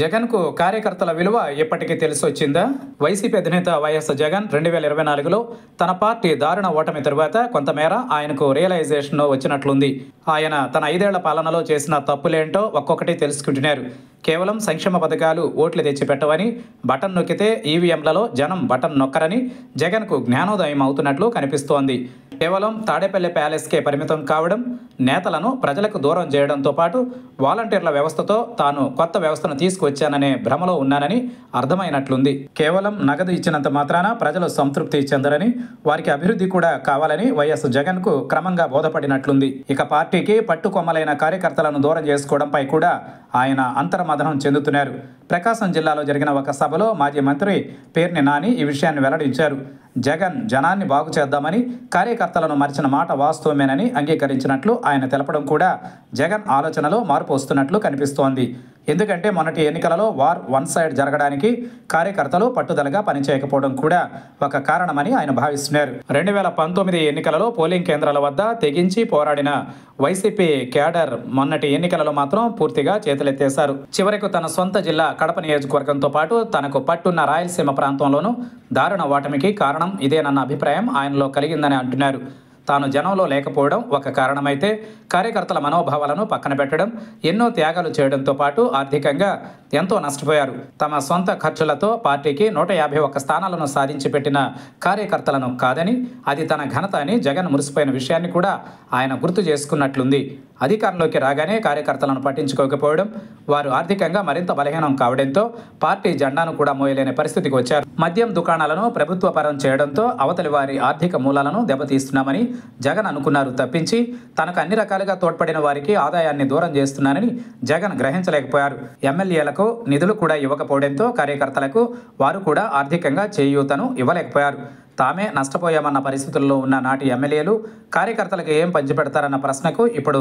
జగన్కు కార్యకర్తల విలువ ఇప్పటికీ తెలిసొచ్చిందా? వైసీపీ అధినేత వైఎస్ జగన్ రెండు వేల ఇరవై నాలుగులో తన పార్టీ దారుణ ఓటమి తరువాత కొంతమేర ఆయనకు రియలైజేషన్ వచ్చినట్లుంది. ఆయన తన ఐదేళ్ళ పాలనలో చేసిన తప్పులేంటో ఒక్కొక్కటి తెలుసుకుంటున్నారు. కేవలం సంక్షేమ పథకాలు ఓట్లు తెచ్చిపెట్టవని బటన్ నొక్కితే ఈవీఎంలలో జనం బటన్ నొక్కరని జగన్కు జ్ఞానోదయం అవుతున్నట్లు కనిపిస్తోంది. కేవలం తాడేపల్లి ప్యాలెస్కే పరిమితం కావడం నేతలను ప్రజలకు దూరం చేయడంతో పాటు వాలంటీర్ల వ్యవస్థతో తాను కొత్త వ్యవస్థను తీసుకువచ్చాననే భ్రమలో ఉన్నానని అర్థమైనట్లుంది. కేవలం నగదు ఇచ్చినంత మాత్రాన ప్రజలు సంతృప్తి చెందరని వారికి అభివృద్ధి కూడా కావాలని వైఎస్ జగన్కు క్రమంగా బోధపడినట్లుంది. ఇక పార్టీకి పట్టుకొమ్మలైన కార్యకర్తలను దూరం చేసుకోవడంపై కూడా ఆయన అంతర్మదనం చెందుతున్నారు. ప్రకాశం జిల్లాలో జరిగిన ఒక సభలో మాజీ మంత్రి పేర్ని నాని ఈ విషయాన్ని వెల్లడించారు. జగన్ జనాన్ని బాగు చేద్దామని కార్యకర్తలను మరిచిన మాట వాస్తవమేనని అంగీకరించినట్లు ఆయన తెలపడం కూడా జగన్ ఆలోచనలో మార్పు వస్తున్నట్లు కనిపిస్తోంది. ఎందుకంటే మొన్నటి ఎన్నికలలో వార్ వన్ సైడ్ జరగడానికి కార్యకర్తలు పట్టుదలగా పనిచేయకపోవడం కూడా ఒక కారణమని ఆయన భావిస్తున్నారు. రెండు వేల పంతొమ్మిది ఎన్నికలలో పోలింగ్ కేంద్రాల వద్ద తెగించి పోరాడిన వైసీపీ క్యాడర్ మొన్నటి ఎన్నికలలో మాత్రం పూర్తిగా చేతులెత్తేశారు. చివరకు తన సొంత జిల్లా కడప నియోజకవర్గంతో పాటు తనకు పట్టున్న రాయలసీమ ప్రాంతంలోనూ దారుణ ఓటమికి కారణం ఇదేనన్న అభిప్రాయం ఆయనలో కలిగిందని అంటున్నారు. తాను జనంలో లేకపోవడం ఒక కారణమైతే కార్యకర్తల మనోభావాలను పక్కన పెట్టడం ఎన్నో త్యాగాలు చేయడంతో పాటు ఆర్థికంగా ఎంతో నష్టపోయారు. తమ సొంత ఖర్చులతో పార్టీకి నూట యాభై ఒక్క స్థానాలను సాధించి పెట్టిన కార్యకర్తలను కాదని అది తన ఘనత అని జగన్ మురిసిపోయిన విషయాన్ని కూడా ఆయన గుర్తు చేసుకున్నట్లుంది. అధికారంలోకి రాగానే కార్యకర్తలను పట్టించుకోకపోవడం వారు ఆర్థికంగా మరింత బలహీనం కావడంతో పార్టీ జెండాను కూడా మోయలేని పరిస్థితికి వచ్చారు. మద్యం దుకాణాలను ప్రభుత్వ పరం చేయడంతో అవతలి వారి ఆర్థిక మూలాలను దెబ్బతీస్తున్నామని జగన్ అనుకున్నారు తప్పించి తనకు అన్ని రకాలుగా తోడ్పడిన వారికి ఆదాయాన్ని దూరం చేస్తున్నానని జగన్ గ్రహించలేకపోయారు. ఎమ్మెల్యేలకు నిధులు కూడా ఇవ్వకపోవడంతో కార్యకర్తలకు వారు కూడా ఆర్థికంగా చేయూతను ఇవ్వలేకపోయారు. తామే నష్టపోయామన్న పరిస్థితుల్లో ఉన్న నాటి ఎమ్మెల్యేలు కార్యకర్తలకు ఏం పంచిపెడతారన్న ప్రశ్నకు ఇప్పుడు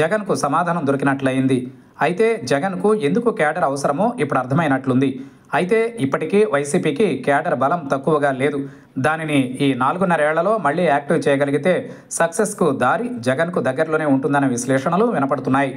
జగన్కు సమాధానం దొరికినట్లయింది. అయితే జగన్కు ఎందుకు క్యాడర్ అవసరమో ఇప్పుడు అర్థమైనట్లుంది. అయితే ఇప్పటికీ వైసీపీకి క్యాడర్ బలం తక్కువగా లేదు. దానిని ఈ నాలుగున్నరేళ్ళలో మళ్ళీ యాక్టివ్ చేయగలిగితే సక్సెస్కు దారి జగన్కు దగ్గరలోనే ఉంటుందన్న విశ్లేషణలు వినపడుతున్నాయి.